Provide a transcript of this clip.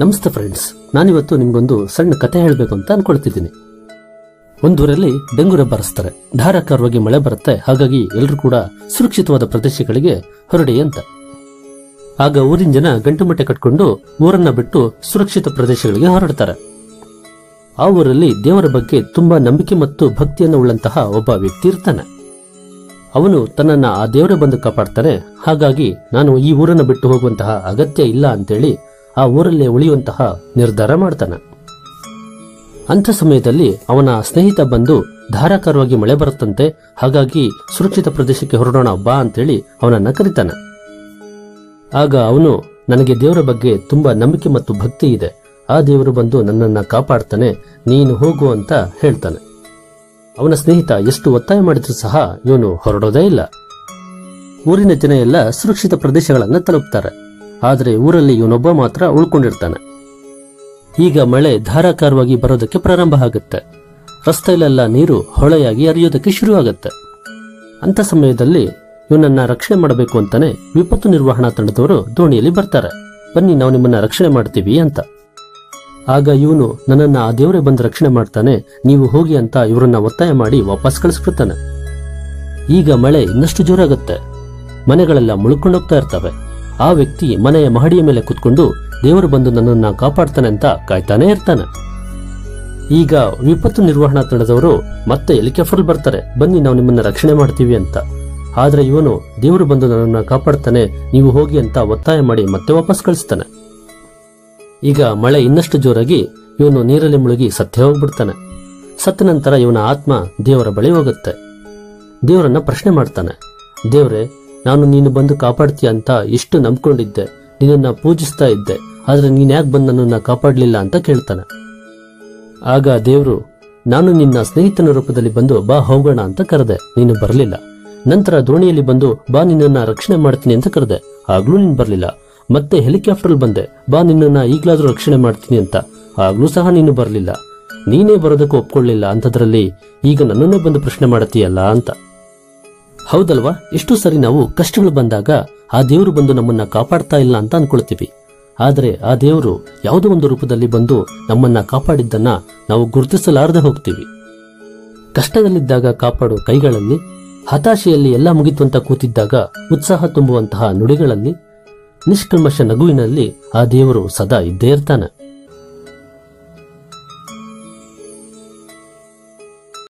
ನಮಸ್ತೆ ಫ್ರೆಂಡ್ಸ್ ನಾನಿವತ್ತು ನಿಮ್ಗೊಂದು ಸಣ್ಣ ಕತೆ ಹೇಳಬೇಕು ಅಂತ ಅನ್ಕೊಳ್ತಿದ್ದೀನಿ. ಒಂದೂರಲ್ಲಿ ಡೆಂಗುರ ಬರೆಸ್ತಾರೆ. ಧಾರಾಕಾರವಾಗಿ ಮಳೆ ಬರುತ್ತೆ, ಹಾಗಾಗಿ ಎಲ್ಲರೂ ಕೂಡ ಸುರಕ್ಷಿತವಾದ ಪ್ರದೇಶಗಳಿಗೆ ಹೊರಡಿ ಅಂತ. ಆಗ ಊರಿನ ಜನ ಗಂಟು ಮಟ್ಟೆ ಕಟ್ಕೊಂಡು ಊರನ್ನ ಬಿಟ್ಟು ಸುರಕ್ಷಿತ ಪ್ರದೇಶಗಳಿಗೆ ಹೊರಡ್ತಾರೆ. ಆ ಊರಲ್ಲಿ ದೇವರ ಬಗ್ಗೆ ತುಂಬಾ ನಂಬಿಕೆ ಮತ್ತು ಭಕ್ತಿಯನ್ನು ಉಳ್ಳಂತಹ ಒಬ್ಬ ವ್ಯಕ್ತಿ ಇರ್ತಾನೆ. ಅವನು ತನ್ನನ್ನ ಆ ದೇವರೇ ಬಂದು ಕಾಪಾಡ್ತಾನೆ. ಹಾಗಾಗಿ ನಾನು ಈ ಊರನ್ನು ಬಿಟ್ಟು ಹೋಗುವಂತಹ ಅಗತ್ಯ ಇಲ್ಲ ಅಂತೇಳಿ ಆ ಊರಲ್ಲೇ ಉಳಿಯುವಂತಹ ನಿರ್ಧಾರ ಮಾಡ್ತಾನೆ. ಅಂಥ ಸಮಯದಲ್ಲಿ ಅವನ ಸ್ನೇಹಿತ ಬಂದು ಧಾರಾಕಾರವಾಗಿ ಮಳೆ ಬರುತ್ತಂತೆ, ಹಾಗಾಗಿ ಸುರಕ್ಷಿತ ಪ್ರದೇಶಕ್ಕೆ ಹೊರಡೋಣ ಬಾ ಅಂತೇಳಿ ಅವನನ್ನ ಕರೀತಾನೆ. ಆಗ ಅವನು, ನನಗೆ ದೇವರ ಬಗ್ಗೆ ತುಂಬಾ ನಂಬಿಕೆ ಮತ್ತು ಭಕ್ತಿ ಇದೆ. ಆ ದೇವರು ಬಂದು ನನ್ನನ್ನ ಕಾಪಾಡ್ತಾನೆ, ನೀನು ಹೋಗು ಅಂತ ಹೇಳ್ತಾನೆ. ಅವನ ಸ್ನೇಹಿತ ಎಷ್ಟು ಒತ್ತಾಯ ಮಾಡಿದ್ರೂ ಸಹ ಇವನು ಹೊರಡೋದೇ ಇಲ್ಲ. ಊರಿನ ಜನ ಎಲ್ಲ ಸುರಕ್ಷಿತ ಪ್ರದೇಶಗಳನ್ನ ತಲುಪ್ತಾರೆ. ಆದರೆ ಊರಲ್ಲಿ ಇವನೊಬ್ಬ ಮಾತ್ರ ಉಳ್ಕೊಂಡಿರ್ತಾನೆ. ಈಗ ಮಳೆ ಧಾರಾಕಾರವಾಗಿ ಬರೋದಕ್ಕೆ ಪ್ರಾರಂಭ ಆಗುತ್ತೆ. ರಸ್ತೆಯಲ್ಲೆಲ್ಲ ನೀರು ಹೊಳೆಯಾಗಿ ಹರಿಯೋದಕ್ಕೆ ಶುರುವಾಗುತ್ತೆ ಅಂತ ಸಮಯದಲ್ಲಿ ಇವನನ್ನ ರಕ್ಷಣೆ ಮಾಡಬೇಕು ಅಂತಾನೆ ವಿಪತ್ತು ನಿರ್ವಹಣಾ ತಂಡದವರು ದೋಣಿಯಲ್ಲಿ ಬರ್ತಾರೆ. ಬನ್ನಿ, ನಾವು ನಿಮ್ಮನ್ನ ರಕ್ಷಣೆ ಮಾಡ್ತೀವಿ ಅಂತ. ಆಗ ಇವನು, ನನ್ನನ್ನ ಆ ದೇವರೇ ಬಂದು ರಕ್ಷಣೆ ಮಾಡ್ತಾನೆ, ನೀವು ಹೋಗಿ ಅಂತ ಇವರನ್ನ ಒತ್ತಾಯ ಮಾಡಿ ವಾಪಸ್ ಕಳಿಸ್ಬಿಡ್ತಾನೆ. ಈಗ ಮಳೆ ಇನ್ನಷ್ಟು ಜೋರಾಗುತ್ತೆ. ಮನೆಗಳೆಲ್ಲ ಮುಳುಕೊಂಡೋಗ್ತಾ ಇರ್ತವೆ. ಆ ವ್ಯಕ್ತಿ ಮನೆಯ ಮಹಡಿಯ ಮೇಲೆ ಕುತ್ಕೊಂಡು ದೇವರು ಬಂದು ನನ್ನನ್ನ ಕಾಪಾಡ್ತಾನೆ ಅಂತ ಕಾಯ್ತಾನೆ ಇರ್ತಾನೆ. ಈಗ ವಿಪತ್ತು ನಿರ್ವಹಣಾ ತಂಡದವರು ಮತ್ತೆ ಹೆಲಿಕಾಪ್ಟರ್ ಬರ್ತಾರೆ? ಬನ್ನಿ ನಾವು ನಿಮ್ಮನ್ನ ರಕ್ಷಣೆ ಮಾಡ್ತೀವಿ ಅಂತ. ಆದ್ರೆ ಇವನು ದೇವರು ಬಂದು ನನ್ನನ್ನ ಕಾಪಾಡ್ತಾನೆ, ನೀವು ಹೋಗಿ ಅಂತ ಒತ್ತಾಯ ಮಾಡಿ ಮತ್ತೆ ವಾಪಸ್ ಕಳಿಸ್ತಾನೆ. ಈಗ ಮಳೆ ಇನ್ನಷ್ಟು ಜೋರಾಗಿ ಇವನು ನೀರಲ್ಲಿ ಮುಳುಗಿ ಸತ್ಯ ಹೋಗ್ಬಿಡ್ತಾನೆ. ಸತ್ತ ನಂತರ ಇವನ ಆತ್ಮ ದೇವರ ಬಳಿ ಹೋಗುತ್ತೆ. ದೇವರನ್ನ ಪ್ರಶ್ನೆ ಮಾಡ್ತಾನೆ. ದೇವ್ರೆ ನಾನು ನೀನು ಬಂದು ಕಾಪಾಡ್ತೀಯ ಅಂತ ಎಷ್ಟು ನಂಬ್ಕೊಂಡಿದ್ದೆ. ನಿನ್ನನ್ನ ಪೂಜಿಸ್ತಾ ಇದ್ದೆ. ಆದ್ರೆ ನೀನು ಯಾಕೆ ಬಂದು ನನ್ನನ್ನ ಕಾಪಾಡ್ಲಿಲ್ಲ ಅಂತ ಕೇಳ್ತಾನೆ. ಆಗ ದೇವರು, ನಾನು ನಿನ್ನ ಸ್ನೇಹಿತನ ರೂಪದಲ್ಲಿ ಬಂದು ಬಾ ಹೋಗೋಣ ಅಂತ ಕರೆದೆ. ನೀನು ಬರಲಿಲ್ಲ. ನಂತರ ದೋಣಿಯಲ್ಲಿ ಬಂದು ಬಾ ನಿನ್ನನ್ನ ರಕ್ಷಣೆ ಮಾಡ್ತೀನಿ ಅಂತ ಕರೆದೆ. ಆಗ್ಲೂ ನೀನ್ ಬರ್ಲಿಲ್ಲ. ಮತ್ತೆ ಹೆಲಿಕಾಪ್ಟರ್ ಬಂದೆ. ಬಾ ನಿನ್ನನ್ನ ಈಗ್ಲಾದ್ರೂ ರಕ್ಷಣೆ ಮಾಡ್ತೀನಿ ಅಂತ. ಆಗ್ಲೂ ಸಹ ನೀನು ಬರಲಿಲ್ಲ. ನೀನೇ ಬರೋದಕ್ಕೂ ಒಪ್ಕೊಳ್ಳಿಲ್ಲ ಅಂತದ್ರಲ್ಲಿ ಈಗ ನನ್ನನ್ನೇ ಬಂದು ಪ್ರಶ್ನೆ ಮಾಡತ್ತೀಯಲ್ಲ ಅಂತ. ಹೌದಲ್ವಾ? ಎಷ್ಟು ಸರಿ ನಾವು ಕಷ್ಟಗಳು ಬಂದಾಗ ಆ ದೇವರು ಬಂದು ನಮ್ಮನ್ನ ಕಾಪಾಡ್ತಾ ಇಲ್ಲ ಅಂತ ಅನ್ಕೊಳ್ತೀವಿ. ಆದರೆ ಆ ದೇವರು ಯಾವುದೋ ಒಂದು ರೂಪದಲ್ಲಿ ಬಂದು ನಮ್ಮನ್ನ ಕಾಪಾಡಿದ್ದನ್ನ ನಾವು ಗುರುತಿಸಲಾರದೆ ಹೋಗ್ತೀವಿ. ಕಷ್ಟದಲ್ಲಿದ್ದಾಗ ಕಾಪಾಡೋ ಕೈಗಳಲ್ಲಿ, ಹತಾಶೆಯಲ್ಲಿ ಎಲ್ಲ ಮುಗಿತು ಅಂತ ಕೂತಿದ್ದಾಗ ಉತ್ಸಾಹ ತುಂಬುವಂತಹ ನುಡಿಗಳಲ್ಲಿ, ನಿಷ್ಕಲ್ಮಶ ನಗುವಿನಲ್ಲಿ ಆ ದೇವರು ಸದಾ ಇದ್ದೇ ಇರ್ತಾನೆ.